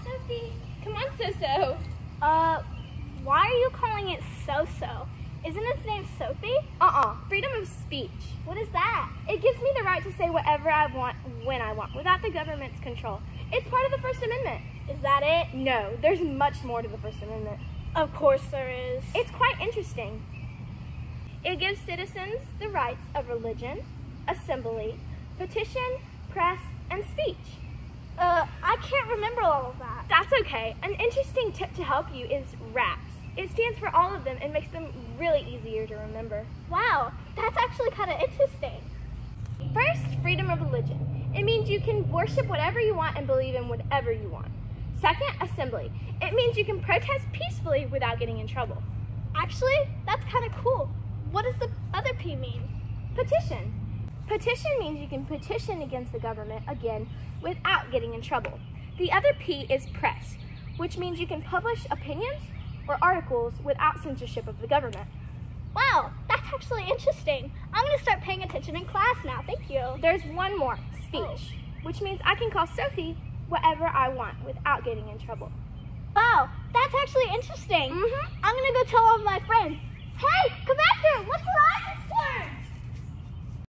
wouldn't want so-so. Uh, why are you calling it so-so? Isn't its name Sophie? Uh-uh. Freedom of speech. What is that? It gives me the right to say whatever I want when I want, without the government's control. It's part of the First Amendment. Is that it? No, there's much more to the First Amendment. Of course there is. It's quite interesting. It gives citizens the rights of religion, assembly, petition, press, and speech. Uh, I can't remember all of that. That's okay. An interesting tip to help you is RAPS. It stands for all of them and makes them really easier to remember. Wow, that's actually kind of interesting. First, freedom of religion. It means you can worship whatever you want and believe in whatever you want. Second, assembly. It means you can protest peacefully without getting in trouble. Actually, that's kind of cool. What does the other P mean? Petition. Petition means you can petition against the government again without getting in trouble. The other P is press, which means you can publish opinions or articles without censorship of the government. Wow, that's actually interesting. I'm going to start paying attention in class now. Thank you. There's one more, speech, which means I can call Sophie whatever I want without getting in trouble. Wow, that's actually interesting. Mm-hmm. I'm going to go tell all of my friends. Hey, come back here.